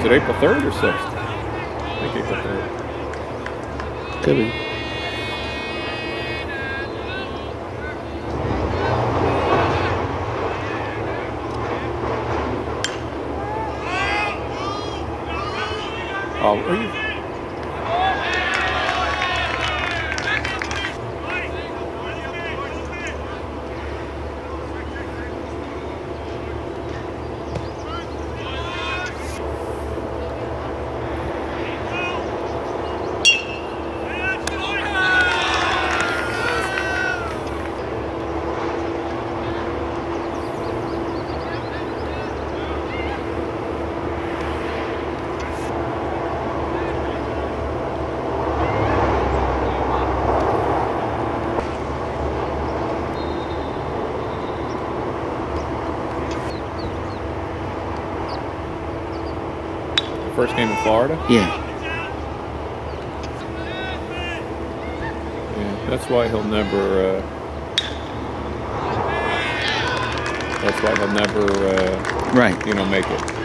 Is it April 3rd or 6th? I think April 3rd. Could be. Oh, are you? First game in Florida? Yeah. Yeah, that's why he'll never. Uh, that's why he'll never, uh, Right. you know, make it.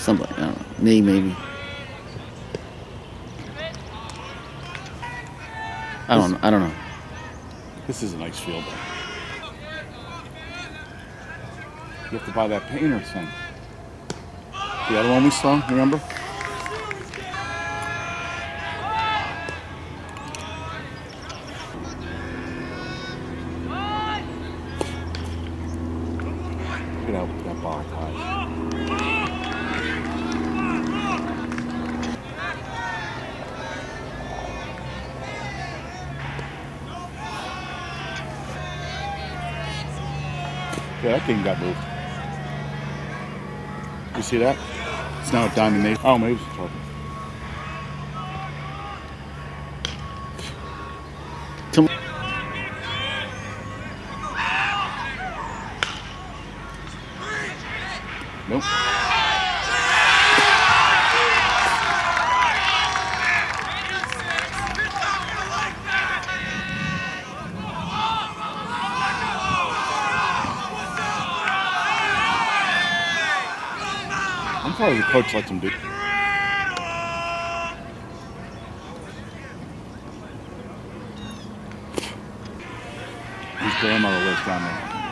Somebody, I don't know. Me, maybe. I don't. I don't know. This is a nice field. You have to buy that painter thing. The other one we saw, remember? Look at how that ball ties. Yeah, that game got moved. You see that? It's now a Diamond Nation. Oh, maybe it's. Come Nope. Probably the coach lets him do. His grandmother lives down there.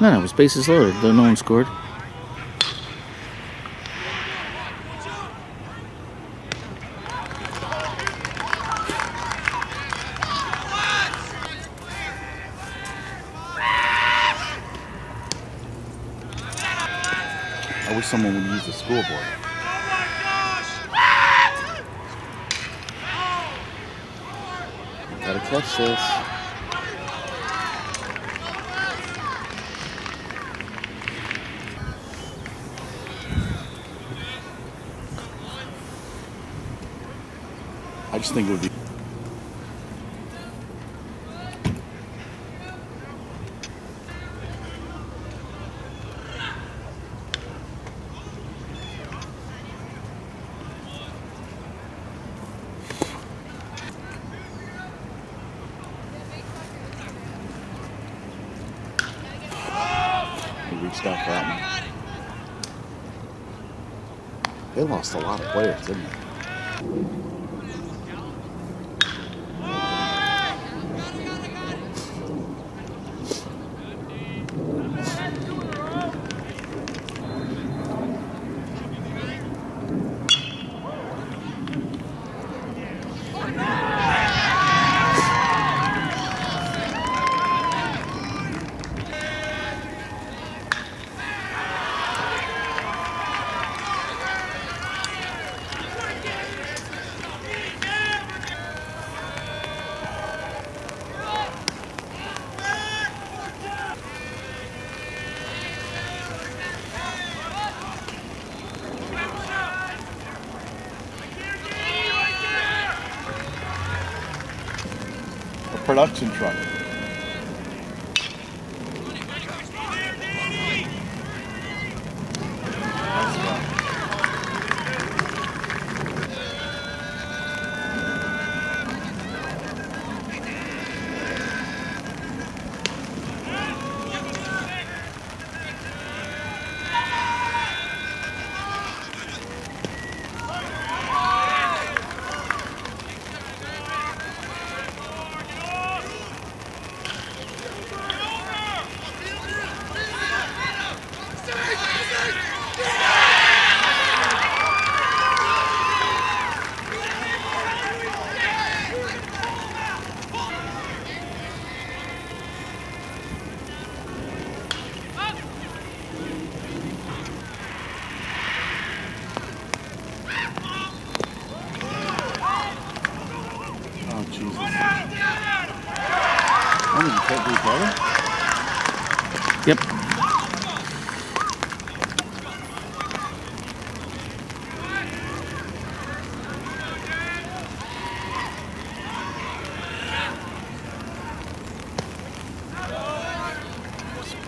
No, no, it was bases loaded. Though no one scored. I wish someone would use the scoreboard. Gotta catch this. Think it would be. Out for that one. They lost a lot of players, didn't they? A production truck.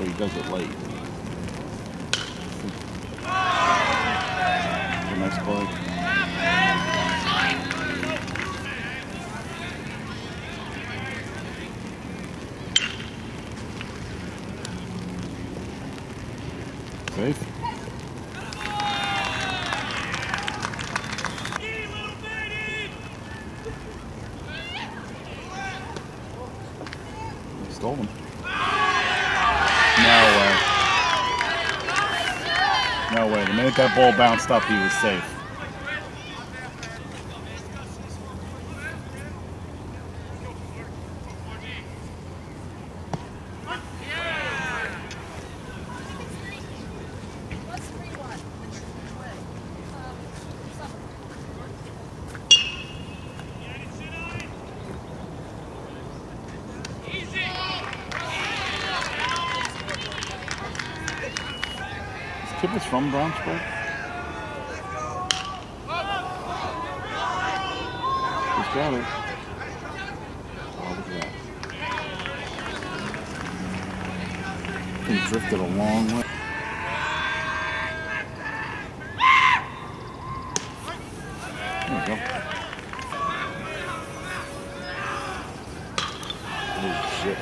Does it late. A nice play. Safe. Stole them. No way. No way. The minute that ball bounced up, he was safe. Is Tibbetts from Branchburg? Got it. He drifted a long way. There we go. Oh, shit.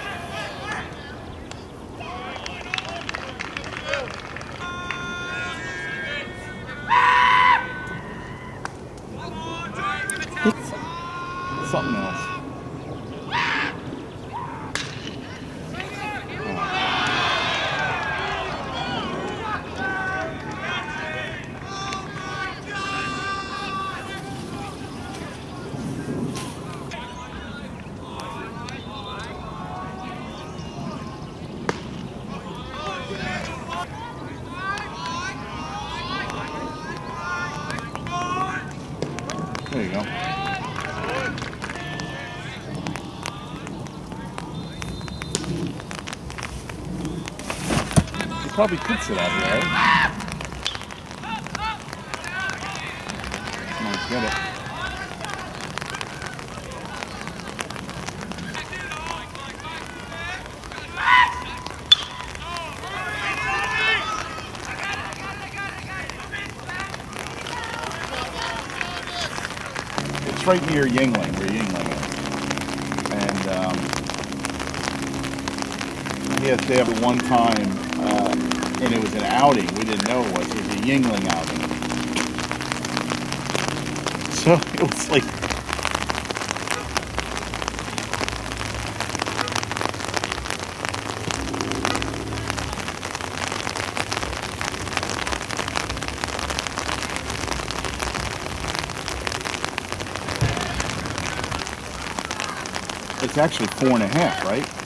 Something else. There you go. You probably could sit out here, right? Come on, get it. It's right near Yuengling, where Yuengling is. And um, he had there one time, and it was an outing. We didn't know it was. It was a Yuengling outing. So it was like. It's actually four and a half, right?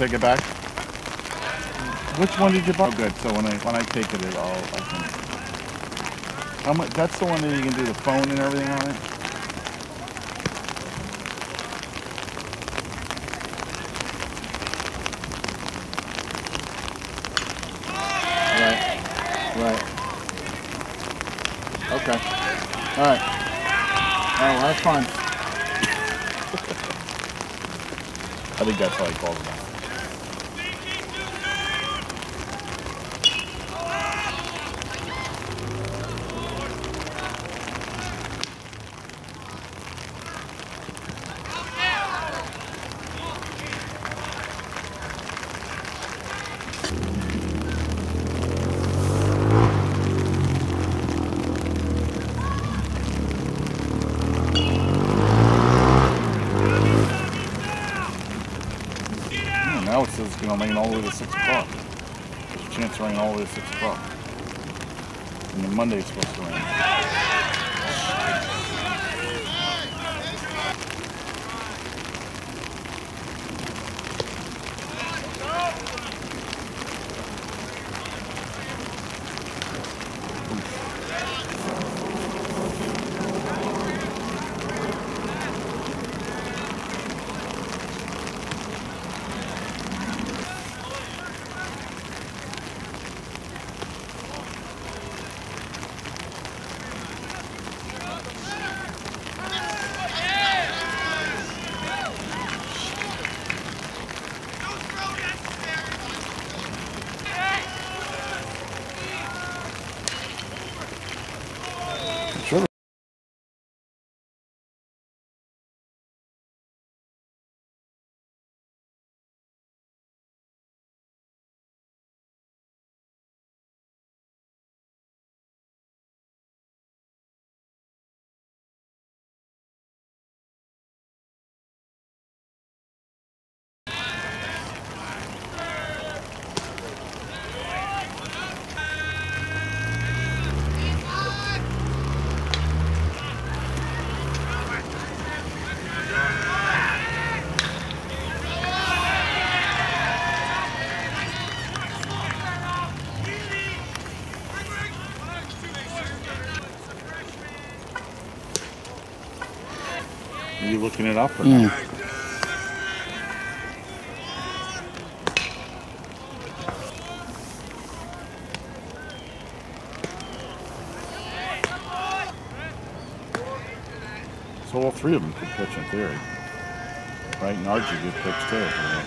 Take it back. Which one did you buy? Oh, good. So when I when I take it, it all I can. How much? That's the one that you can do the phone and everything on it. Right. Right. Okay. All right. All right. Well, that's fine. I think that's how he calls it. Now it says it's going to rain all the way to 6 o'clock. There's a chance of rain all the way to 6 o'clock. And then Monday it's supposed to rain. You mm. looking it up or not? Mm. So all three of them could pitch in theory. Right? And Archie could pitch too. you know.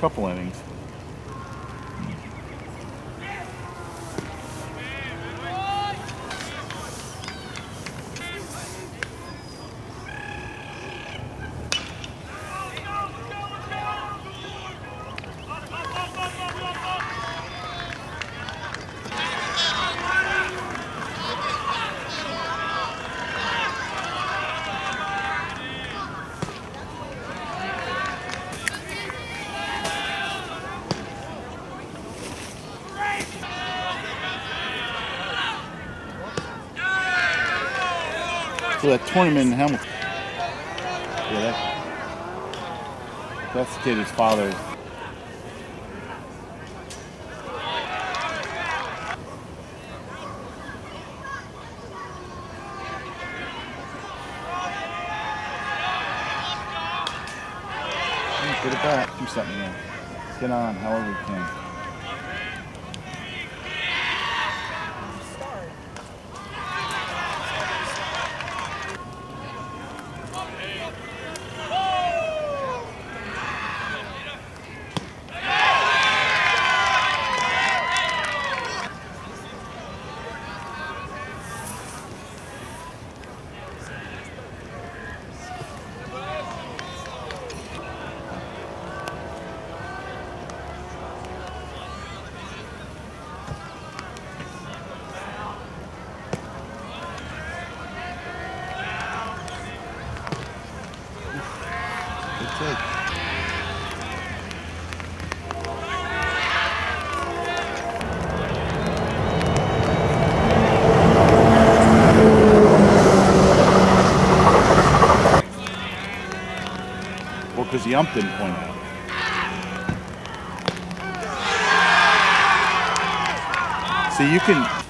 Couple innings. So that tournament in Hamilton. Yeah, that, that's the kid his father. Get it back. Do something there. Get on however we can. Good take. Well, because the ump didn't point out. See, you can